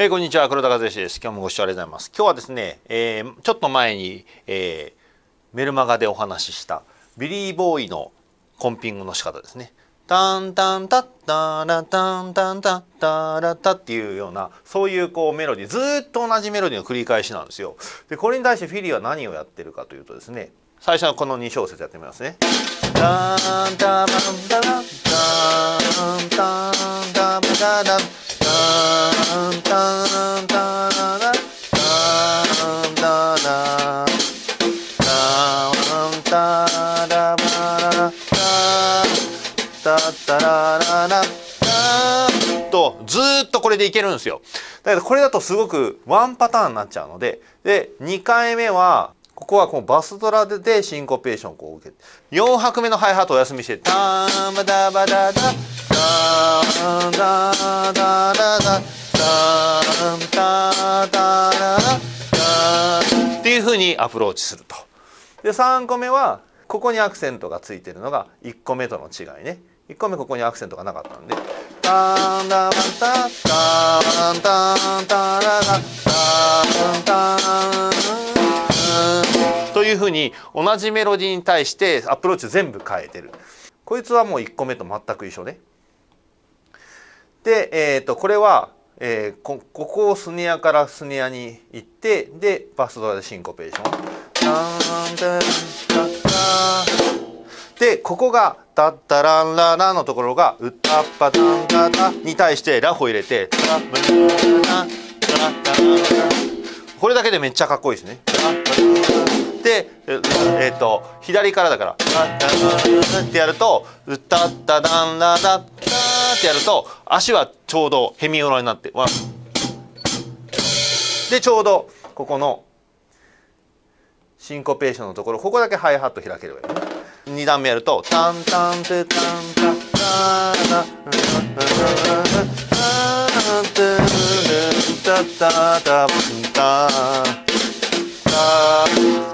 えー、こんにちは黒田和義です。今日もご視聴ありがとうございます。今日はですね、えー、ちょっと前に、えー、メルマガでお話ししたビリー・ボーイのコンピングの仕方ですね。タンタンタッタラタンタンタッタラタっていうようなそういうこうメロディーずっと同じメロディーの繰り返しなんですよ。でこれに対してフィリーは何をやってるかというとですね最初はこの2小節やってみますね。タンタンンタンタンタンタンタンタンでいけるんですよ。だけどこれだとすごくワンパターンになっちゃうので、で、2回目は、ここはこうバスドラでシンコペーションをこう受けて、4拍目のハイハートお休みして、ターンバダバダダ、ダーンダダダダ、ダダダ、っていうふうにアプローチすると。で、3個目は、ここにアクセントがついてるのが1個目との違いね。1個目ここにアクセントがなかったんでタンダマタタンタンタララタンタンというふうに同じメロディーに対してアプローチ全部変えてるこいつはもう1個目と全く一緒ねで、えーと、これは、えー、こここをスネアからスネアに行ってでバスドラでシンコペーション。でここが「タッタランララ」のところが「ウタッパタンタタ」に対してラを入れて「これだけでめっちゃかっこいいですね。でえっ、ー、と左からだから「ってやると「ウタッタダンラダッタ」ってやると足はちょうどヘミオロになってでちょうどここのシンコペーションのところここだけハイハット開ければいい。2段目やると「タンタンテタンタタタタタタ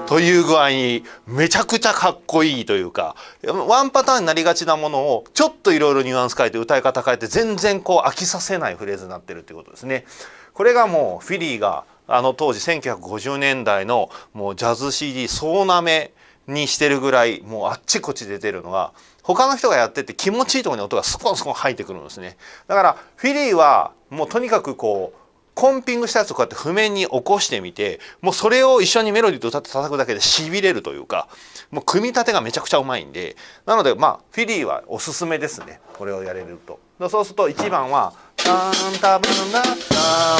という具合にめちゃくちゃかっこいいというかワンパターンになりがちなものをちょっといろいろニュアンス変えて歌い方変えて全然こう飽きさせないフレーズになってるってことですね。これがもうフィリーがあの当時1950年代のもうジャズ CD 総なめにしてるぐらいもうあっちこっち出てるのが他の人がやってて気持ちいいところに音がスコンスコン入ってくるんですね。だからフィリーはもうとにかくこうコンピングしたやつをこうやって譜面に起こしてみてもうそれを一緒にメロディーと歌って叩くだけでしびれるというかもう組み立てがめちゃくちゃうまいんでなのでまあフィリーはおすすめですね。これをやれると。そうすると1番は「タンタブンダタ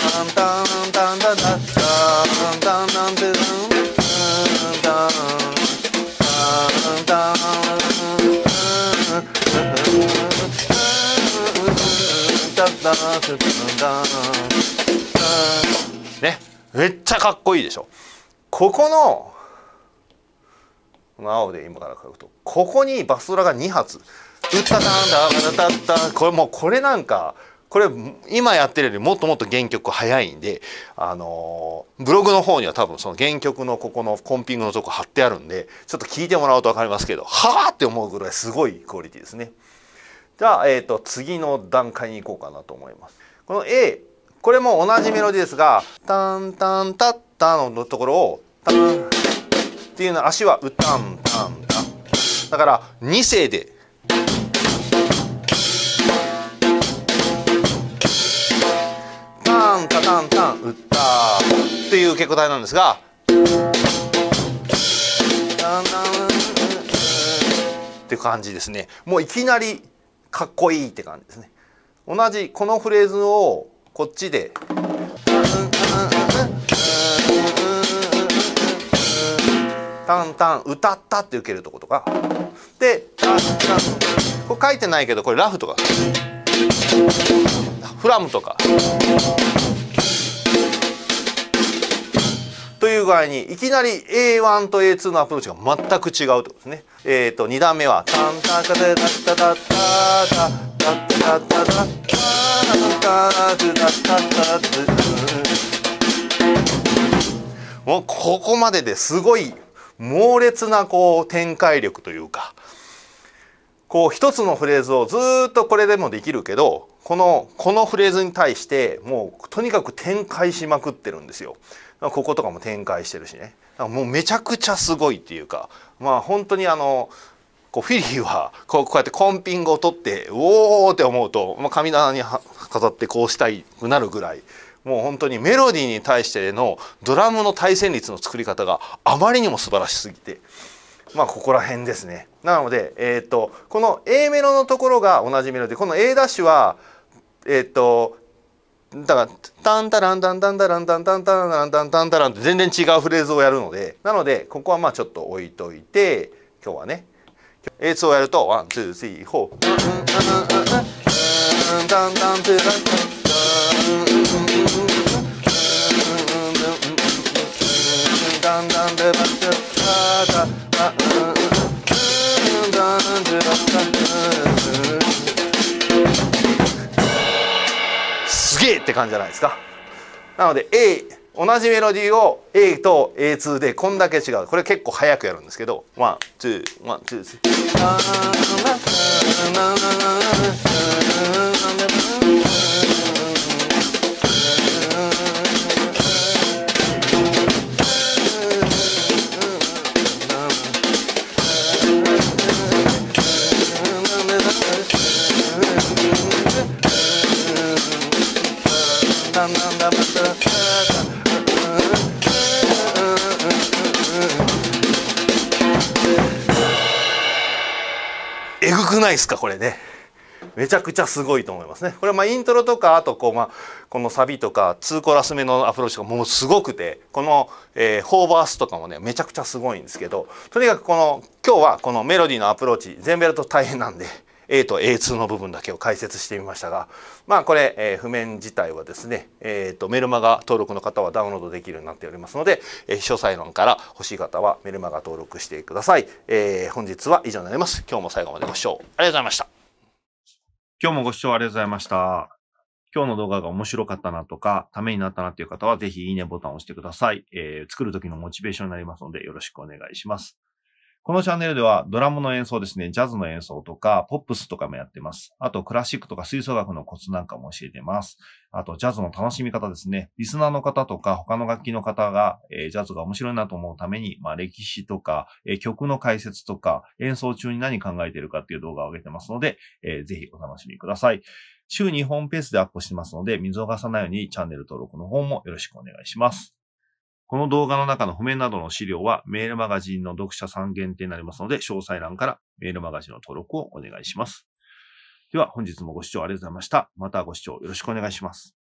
ね。めっちゃかっこいいでしょ。ここの青で今から書くとここにバスドラが2発「うったたんだたたた」これもうこれなんかこれ今やってるよりもっともっと原曲早いんであのブログの方には多分その原曲のここのコンピングのとこ貼ってあるんでちょっと聞いてもらうと分かりますけどはあって思うぐらいすごいクオリティですね。じゃあ、えーと、次の段階に行こうかなと思います。この A これも同じメロディーですが「タンタンタッタ」のところを「タン」っていうのは足は「うたんタンタ」だから2声で。タンタタンタン「うった」っていう結構体なんですがっていう感じですね。もういきなりかっこいいって感じですね。同じこのフレーズをこっちで。タンタン歌ったって受けるとことか。でこれ書いてないけどこれラフとか。フラムとか。という具合にいきなり A1 と A2 のアプローチが全く違うってことですね。えーと、2段目は「タンタカタタタタタタもうここまでですごい猛烈なこう展開力というかこう一つのフレーズをずっとこれでもできるけどこのこのフレーズに対してもうとにかく展開しまくってるんですよ。こことかも展開してるしねもうめちゃくちゃすごいっていうかまあ本当にあのこうフィリーはこうこうやってコンピングを取っておおって思うと、まあ、神棚に飾ってこうしたいくなるぐらいもう本当にメロディーに対してのドラムの対旋律の作り方があまりにも素晴らしすぎてまあここら辺ですね。なので、えーと、この A メロのところが同じメロディーこの A ダッシュはえっ、ー、とだからタンタランタンタンタランタンタンタランタンタンタンタランって全然違うフレーズをやるのでなのでここはまあちょっと置いといて今日はね A2 をやると one two three four。すげえって感じじゃないですか。なので A 同じメロディーを A と A2 でこんだけ違う。これ結構早くやるんですけど。 one two one two threeえぐくないですかこれね。めちゃくちゃすごいと思いますね。これはまあイントロとかあとこうまあこのサビとか2コラス目のアプローチがもうすごくてこの、えー、4バースとかもねめちゃくちゃすごいんですけどとにかくこの今日はこのメロディーのアプローチ全部やると大変なんで A と A2 の部分だけを解説してみましたがまあこれ、えー、譜面自体はですね、えーと、メルマガ登録の方はダウンロードできるようになっておりますので、えー、詳細論から欲しい方はメルマガ登録してください、えー、本日は以上になります今日も最後までご視聴ありがとうございました今日もご視聴ありがとうございました今日の動画が面白かったなとか、ためになったなという方は、ぜひいいねボタンを押してください。えー、作る時のモチベーションになりますので、よろしくお願いします。このチャンネルではドラムの演奏ですね、ジャズの演奏とか、ポップスとかもやってます。あと、クラシックとか吹奏楽のコツなんかも教えてます。あと、ジャズの楽しみ方ですね。リスナーの方とか、他の楽器の方が、えー、ジャズが面白いなと思うために、まあ、歴史とか、えー、曲の解説とか、演奏中に何考えてるかっていう動画を上げてますので、えー、ぜひお楽しみください。週2本ペースでアップしてますので、見逃さないようにチャンネル登録の方もよろしくお願いします。この動画の中の譜面などの資料はメールマガジンの読者さん限定になりますので、詳細欄からメールマガジンの登録をお願いします。では本日もご視聴ありがとうございました。またご視聴よろしくお願いします。